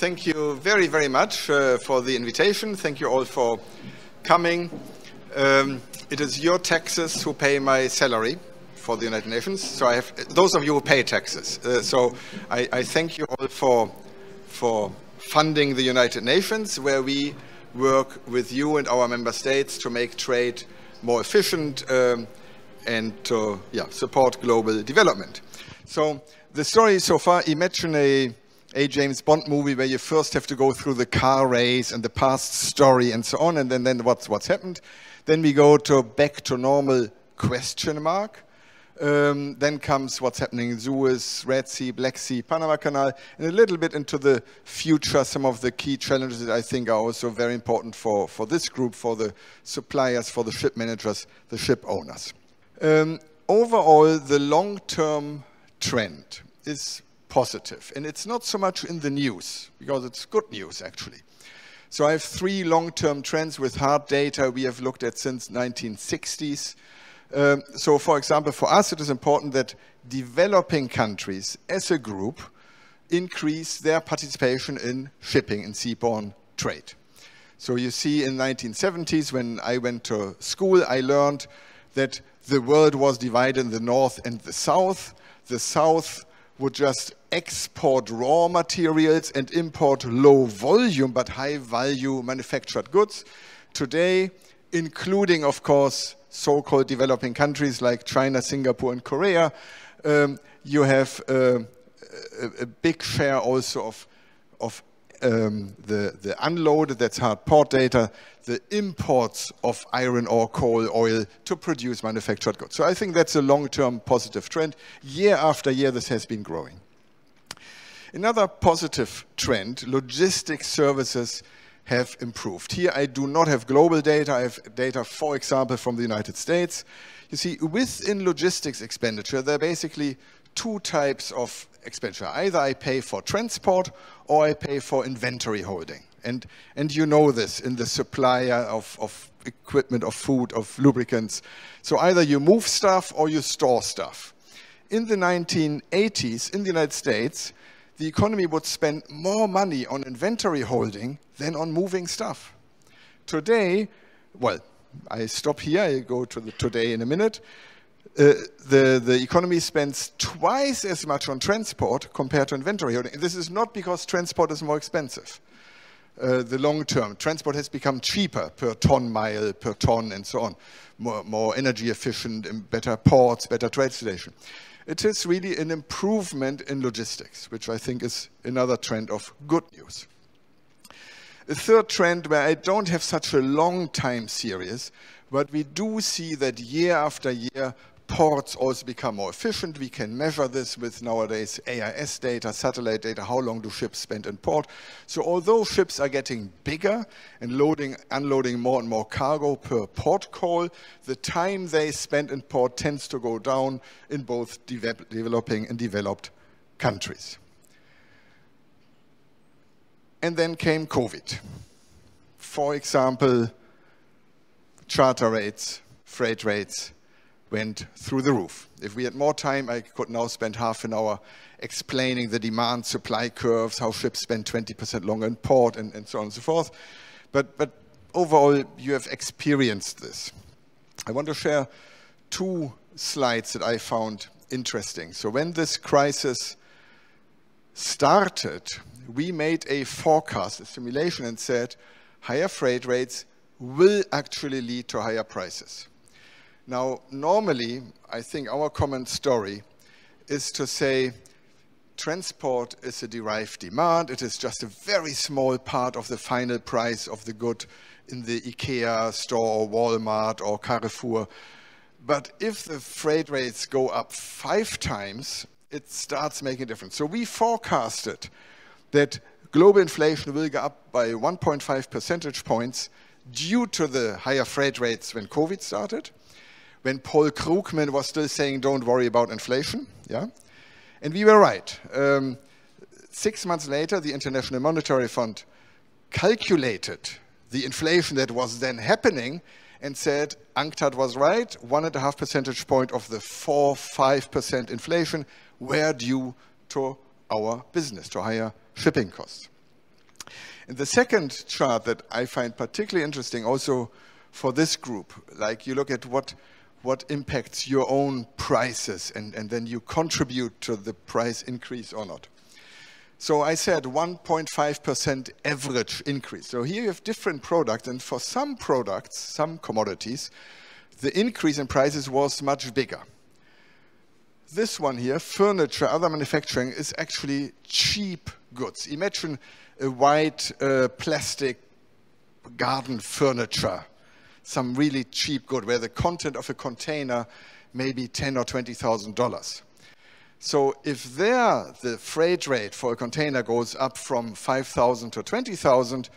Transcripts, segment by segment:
thank you very, very much uh, for the invitation. Thank you all for coming. Um, it is your taxes who pay my salary for the United Nations. So I have those of you who pay taxes. Uh, so I, I, thank you all for for funding the United Nations, where we work with you and our member states to make trade more efficient um, and to yeah, support global development. So the story so far, imagine a, a James Bond movie where you first have to go through the car race and the past story and so on, and then, then what's, what's happened. Then we go to back to normal question mark. Um, then comes what's happening in Suez, Red Sea, Black Sea, Panama Canal, and a little bit into the future, some of the key challenges that I think are also very important for, for this group, for the suppliers, for the ship managers, the ship owners. Um, overall, the long-term trend is positive, and it's not so much in the news, because it's good news, actually. So I have three long-term trends with hard data we have looked at since 1960s. Um, so for example, for us, it is important that developing countries as a group increase their participation in shipping and seaborne trade. So you see in 1970s, when I went to school, I learned that the world was divided in the north and the south. The south would just export raw materials and import low volume but high value manufactured goods. Today, including, of course, so-called developing countries like China, Singapore, and Korea, um, you have uh, a, a, big share also of, of um, the, the unloaded, that's hard port data, the imports of iron ore, coal, oil to produce manufactured goods. So I think that's a long-term positive trend. Year after year, this has been growing. Another positive trend, logistics services have improved. Here I do not have global data, I have data, for example, from the United States. You see, within logistics expenditure, there are basically two types of expenditure. Either I pay for transport or I pay for inventory holding. And, and you know this in the supplier of, of equipment, of food, of lubricants. So either you move stuff or you store stuff. In the 1980s, in the United States, the economy would spend more money on inventory holding than on moving stuff. Today, well, I stop here, I go to the today in a minute. Uh, the, the economy spends twice as much on transport compared to inventory holding. This is not because transport is more expensive. Uh, the long term, transport has become cheaper per ton mile, per ton, and so on. More, more energy efficient, better ports, better trade station. It is really an improvement in logistics, which I think is another trend of good news. A third trend where I don't have such a long time series, but we do see that year after year, ports also become more efficient. We can measure this with nowadays AIS data, satellite data, how long do ships spend in port. So although ships are getting bigger and loading, unloading more and more cargo per port call, the time they spend in port tends to go down in both de developing and developed countries. And then came COVID. For example, charter rates, freight rates, went through the roof. If we had more time, I could now spend half an hour explaining the demand supply curves, how ships spend 20% longer in port, and, and, so on and so forth. But, but overall, you have experienced this. I want to share two slides that I found interesting. So when this crisis started, we made a forecast, a simulation, and said higher freight rates will actually lead to higher prices. Now, normally, I think our common story is to say transport is a derived demand. It is just a very small part of the final price of the good in the IKEA store or Walmart or Carrefour. But if the freight rates go up five times, it starts making a difference. So we forecasted that global inflation will go up by 1.5 percentage points due to the higher freight rates when COVID started when Paul Krugman was still saying, don't worry about inflation. Yeah? And we were right. Um, six months later, the International Monetary Fund calculated the inflation that was then happening and said UNCTAD was right, one and a half percentage point of the four, five percent inflation were due to our business, to higher shipping costs. And the second chart that I find particularly interesting also for this group, like you look at what, what impacts your own prices and, and then you contribute to the price increase or not. So I said 1.5% average increase. So here you have different products, and for some products, some commodities, the increase in prices was much bigger. This one here, furniture, other manufacturing, is actually cheap goods. Imagine a white uh, plastic garden furniture, some really cheap good, where the content of a container may be ten or twenty thousand dollars. So if there the freight rate for a container goes up from 5,000 to 20,000,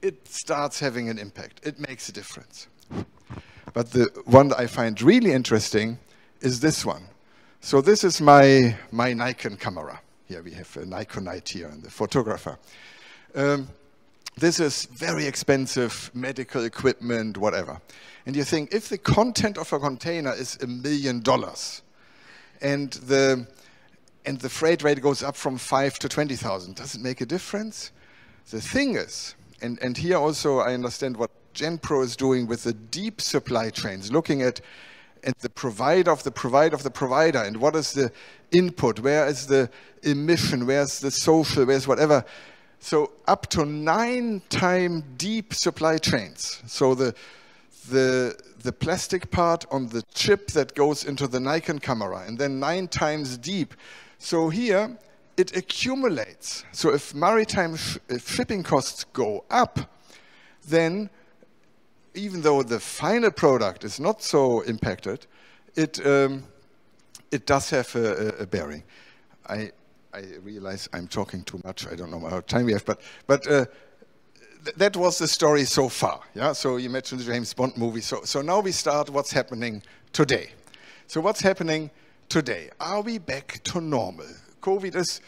it starts having an impact. It makes a difference. But the one I find really interesting is this one. So this is my, my Nikon camera. Here we have a Nikonite here and the photographer. Um, this is very expensive medical equipment, whatever. And you think if the content of a container is a million dollars and the and the freight rate goes up from five to 20,000. Does it make a difference? The thing is, and, and here also I understand what GenPro is doing with the deep supply chains, looking at, at the provider of the provider of the provider, and what is the input, where is the emission, where's the social, where's whatever. So up to nine time deep supply chains. So the, the, the plastic part on the chip that goes into the Nikon camera, and then nine times deep so here, it accumulates. So if maritime sh if shipping costs go up, then even though the final product is not so impacted, it, um, it does have a, a, bearing. I, I realize I'm talking too much. I don't know how time we have, but, but uh, th that was the story so far. Yeah. So you mentioned the James Bond movie. So, so now we start what's happening today. So what's happening today? Are we back to normal? COVID is,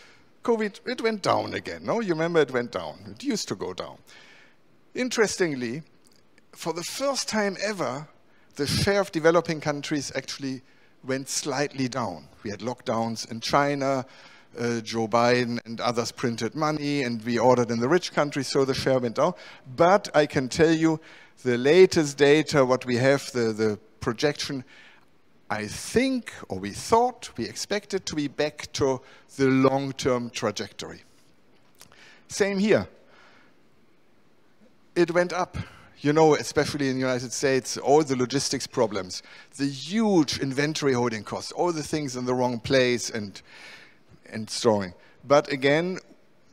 COVID, it went down again. No, you remember it went down. It used to go down. Interestingly, for the first time ever, the share of developing countries actually went slightly down. We had lockdowns in China, uh, Joe Biden and others printed money, and we ordered in the rich countries, so the share went down. But I can tell you, the latest data, what we have, the, the projection, I think, or we thought, we expected to be back to the long-term trajectory. Same here. It went up. You know, especially in the United States, all the logistics problems, the huge inventory holding costs, all the things in the wrong place and, and storing. But again,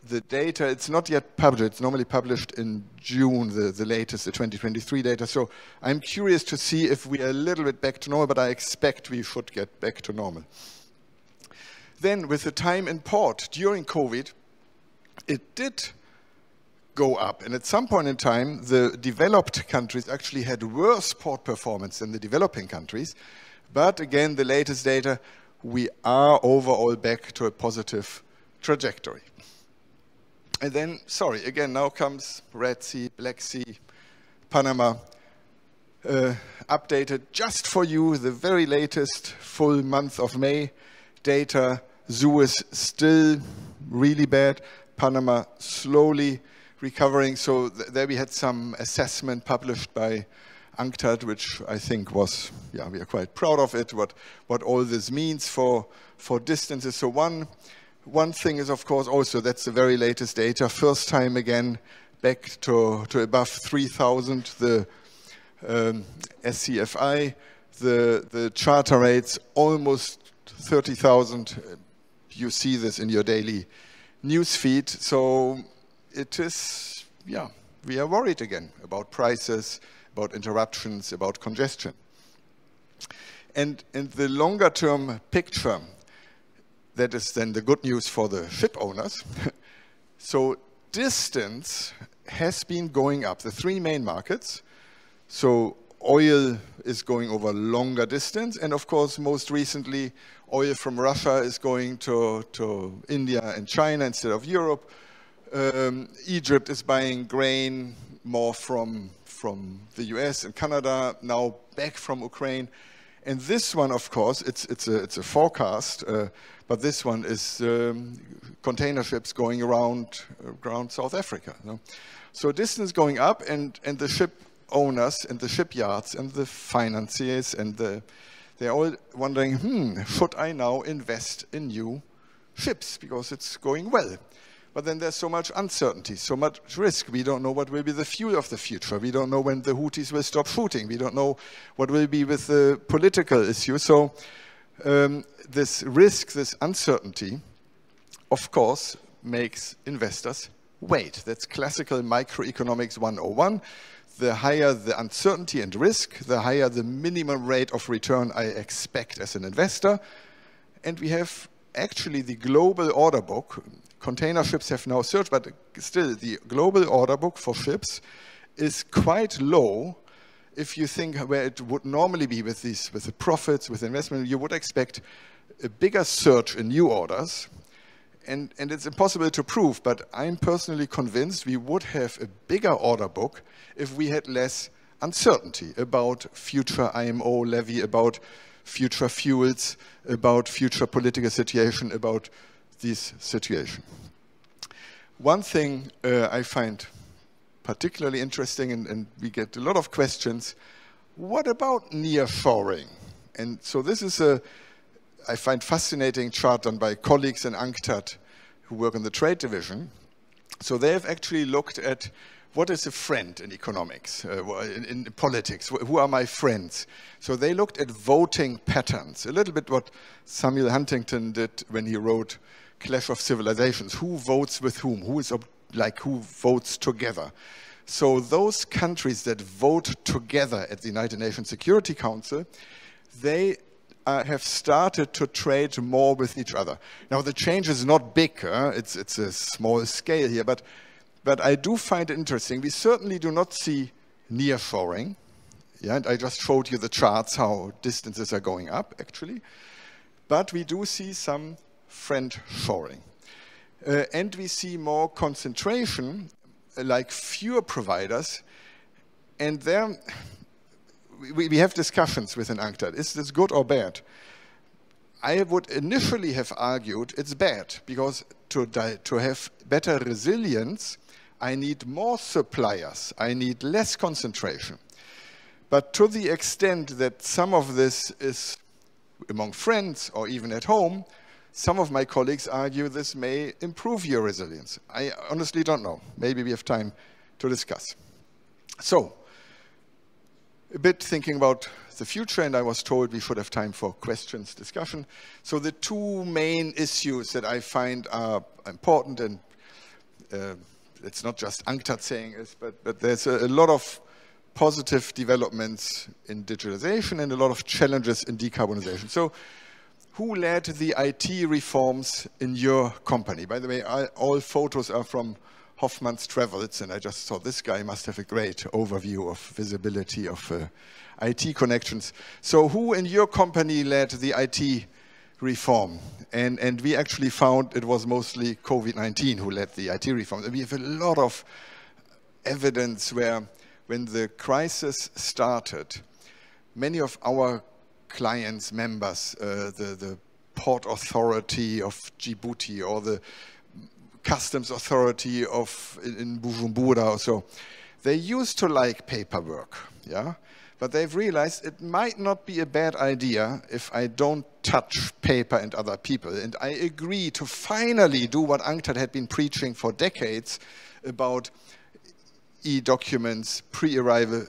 the data, it's not yet published. It's normally published in June, the, the latest, the 2023 data. So I'm curious to see if we are a little bit back to normal, but I expect we should get back to normal. Then with the time in port during COVID, it did go up. And at some point in time, the developed countries actually had worse port performance than the developing countries. But again, the latest data, we are overall back to a positive trajectory. And then, sorry, again, now comes Red Sea, Black Sea, Panama. Uh, updated just for you, the very latest full month of May data. Suez still really bad. Panama slowly recovering. So th there we had some assessment published by UNCTAD, which I think was, yeah, we are quite proud of it, what, what all this means for, for distances. So one one thing is, of course, also that's the very latest data. First time again back to, to above 3,000, the um, SCFI. The, the charter rates almost 30,000. You see this in your daily news feed. So it is, yeah, we are worried again about prices, about interruptions, about congestion. And in the longer term picture, that is then the good news for the ship owners. so distance has been going up. The three main markets. So oil is going over longer distance. And of course, most recently, oil from Russia is going to, to India and China instead of Europe. Um, Egypt is buying grain more from, from the US and Canada, now back from Ukraine. And this one, of course, it's, it's, a, it's a forecast, uh, but this one is um, container ships going around, around South Africa. You know? So distance going up, and, and the ship owners and the shipyards and the financiers and the, they're all wondering, hmm, should I now invest in new ships because it's going well? But then there's so much uncertainty, so much risk. We don't know what will be the fuel of the future. We don't know when the Houthis will stop shooting. We don't know what will be with the political issue. So um, this risk, this uncertainty, of course, makes investors wait. That's classical microeconomics 101. The higher the uncertainty and risk, the higher the minimum rate of return I expect as an investor. And we have actually the global order book container ships have now surged, but still the global order book for ships is quite low. If you think where it would normally be with these, with the profits, with investment, you would expect a bigger surge in new orders. And, and it's impossible to prove, but I'm personally convinced we would have a bigger order book if we had less uncertainty about future IMO levy, about future fuels, about future political situation, about this situation. One thing uh, I find particularly interesting, and, and, we get a lot of questions, what about nearshoring? And so this is a, I find fascinating chart done by colleagues in UNCTAD who work in the trade division. So they have actually looked at what is a friend in economics, uh, in, in, politics, who are my friends? So they looked at voting patterns, a little bit what Samuel Huntington did when he wrote clash of civilizations. Who votes with whom? Who is like who votes together? So those countries that vote together at the United Nations Security Council, they uh, have started to trade more with each other. Now the change is not big; uh, it's it's a small scale here, but but I do find it interesting. We certainly do not see nearshoring. Yeah, and I just showed you the charts how distances are going up actually, but we do see some friend shoring. Uh, and we see more concentration, uh, like fewer providers, and there we, we have discussions within UNCTAD. Is this good or bad? I would initially have argued it's bad because to, to have better resilience, I need more suppliers. I need less concentration. But to the extent that some of this is among friends or even at home, some of my colleagues argue this may improve your resilience. I honestly don't know. Maybe we have time to discuss. So, a bit thinking about the future, and I was told we should have time for questions, discussion. So the two main issues that I find are important, and uh, it's not just UNCTAD saying this, but, but there's a, a lot of positive developments in digitalization and a lot of challenges in decarbonization. So who led the IT reforms in your company? By the way, I, all photos are from Hoffmann's Travels, and I just thought this guy must have a great overview of visibility of uh, IT connections. So who in your company led the IT reform? And, and we actually found it was mostly COVID-19 who led the IT reform. We have a lot of evidence where when the crisis started, many of our clients, members, uh, the, the port authority of Djibouti or the customs authority of in Bujumbura or so, they used to like paperwork, yeah? But they've realized it might not be a bad idea if I don't touch paper and other people. And I agree to finally do what UNCTAD had been preaching for decades about e-documents, pre-arrival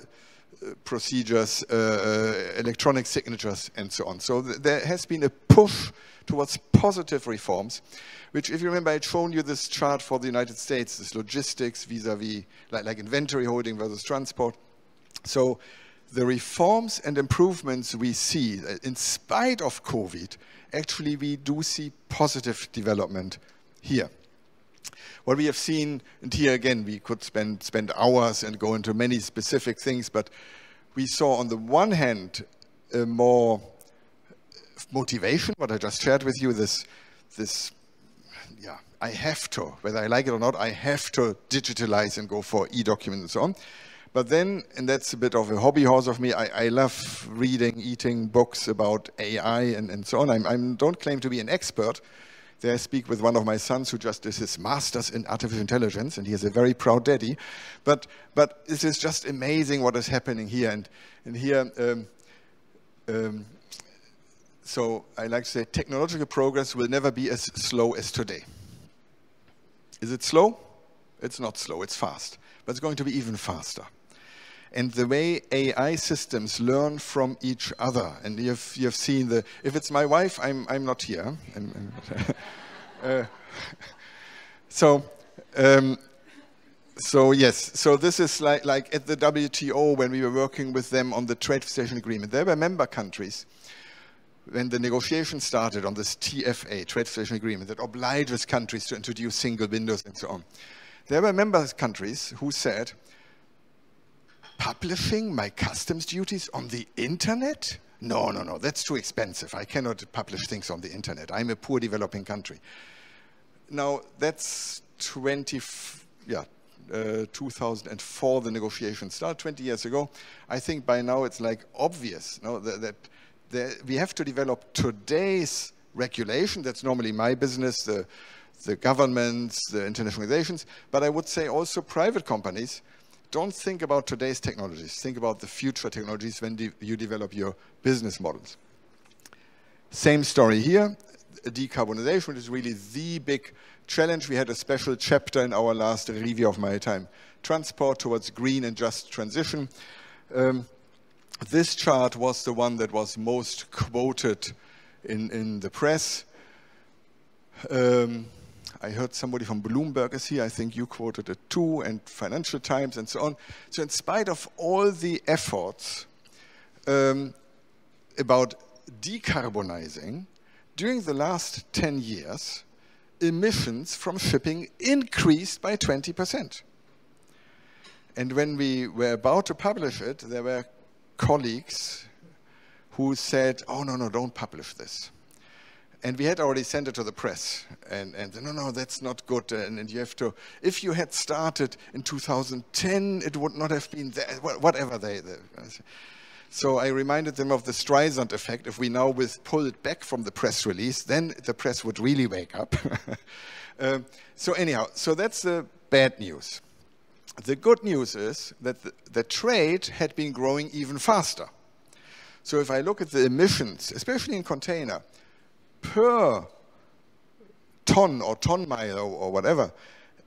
procedures, uh, uh, electronic signatures, and so on. So th there has been a push towards positive reforms, which, if you remember, I had shown you this chart for the United States, this logistics vis-a-vis, -vis, like, like inventory holding versus transport. So the reforms and improvements we see, uh, in spite of COVID, actually we do see positive development here. What we have seen, and here again, we could spend, spend hours and go into many specific things, but we saw on the one hand a more motivation, what I just shared with you, this, this, yeah, I have to, whether I like it or not, I have to digitalize and go for e-documents and so on. But then, and that's a bit of a hobby horse of me, I, I love reading, eating books about AI and, and so on. I don't claim to be an expert. There I speak with one of my sons who just did his master's in artificial intelligence, and he is a very proud daddy. But, but it is just amazing what is happening here. And, and here, um, um, so I like to say technological progress will never be as slow as today. Is it slow? It's not slow, it's fast. But it's going to be even faster and the way AI systems learn from each other. And you've, you've seen the, if it's my wife, I'm, I'm not here. I'm, I'm, uh, so, um, so yes, so this is like, like at the WTO when we were working with them on the trade facilitation agreement. There were member countries when the negotiation started on this TFA, trade facilitation agreement, that obliges countries to introduce single windows and so on. There were member countries who said, publishing my customs duties on the internet? No, no, no, that's too expensive. I cannot publish things on the internet. I'm a poor developing country. Now, that's 20, yeah, uh, 2004, the negotiations started 20 years ago. I think by now it's like obvious no, that, that, that we have to develop today's regulation. That's normally my business, the, the governments, the internationalizations but I would say also private companies don't think about today's technologies. Think about the future technologies when de you develop your business models. Same story here. Decarbonization is really the big challenge. We had a special chapter in our last review of maritime transport towards green and just transition. Um, this chart was the one that was most quoted in, in the press. Um, I heard somebody from Bloomberg is here. I think you quoted it too, and Financial Times and so on. So in spite of all the efforts um, about decarbonizing, during the last 10 years, emissions from shipping increased by 20%. And when we were about to publish it, there were colleagues who said, oh, no, no, don't publish this and we had already sent it to the press and, and no no that's not good and, and, you have to if you had started in 2010 it would not have been whatever they, they so I reminded them of the Streisand effect. If we now with pull it back from the press release, then the press would really wake up. um, so anyhow, so that's the bad news. The good news is that the, the trade had been growing even faster. So if I look at the emissions, especially in container, per ton or ton mile or, whatever,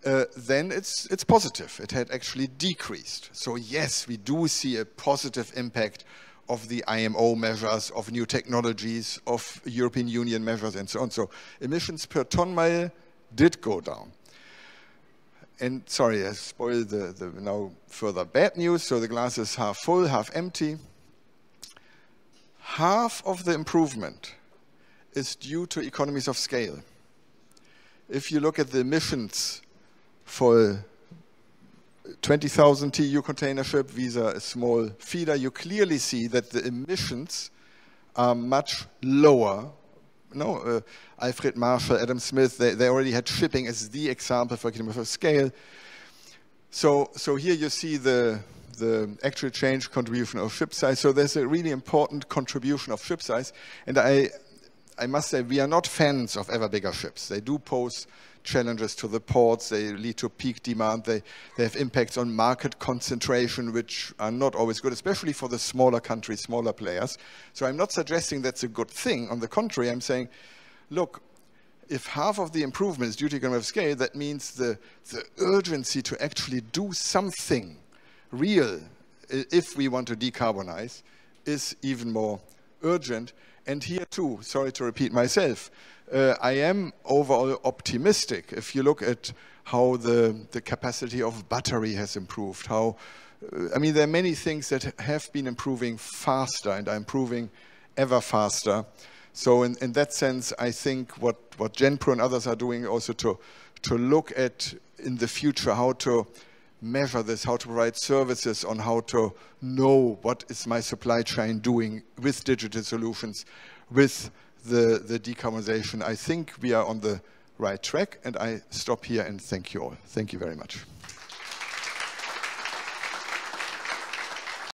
uh, then it's, it's positive. It had actually decreased. So yes, we do see a positive impact of the IMO measures, of new technologies, of European Union measures and so on. So emissions per ton mile did go down. And sorry, I spoiled the, the now further bad news. So the glass is half full, half empty. Half of the improvement is due to economies of scale. If you look at the emissions for a 20,000 TEU container ship, Visa a small feeder, you clearly see that the emissions are much lower. No, uh, Alfred Marshall, Adam Smith, they, they already had shipping as the example for economies of scale. So, so here you see the, the actual change contribution of ship size. So there's a really important contribution of ship size. And I, I must say, we are not fans of ever bigger ships. They do pose challenges to the ports, they lead to peak demand, they, they have impacts on market concentration, which are not always good, especially for the smaller countries, smaller players. So I'm not suggesting that's a good thing. On the contrary, I'm saying, look, if half of the improvement is due to economy of scale, that means the, the urgency to actually do something real if we want to decarbonize is even more urgent. And here too, sorry to repeat myself, uh, I am overall optimistic. If you look at how the, the capacity of battery has improved, how, uh, I mean, there are many things that have been improving faster and are improving ever faster. So in, in that sense, I think what, what Genpro and others are doing also to, to look at in the future how to measure this, how to provide services on how to know what is my supply chain doing with digital solutions, with the, the decarbonization. I think we are on the right track, and I stop here and thank you all. Thank you very much.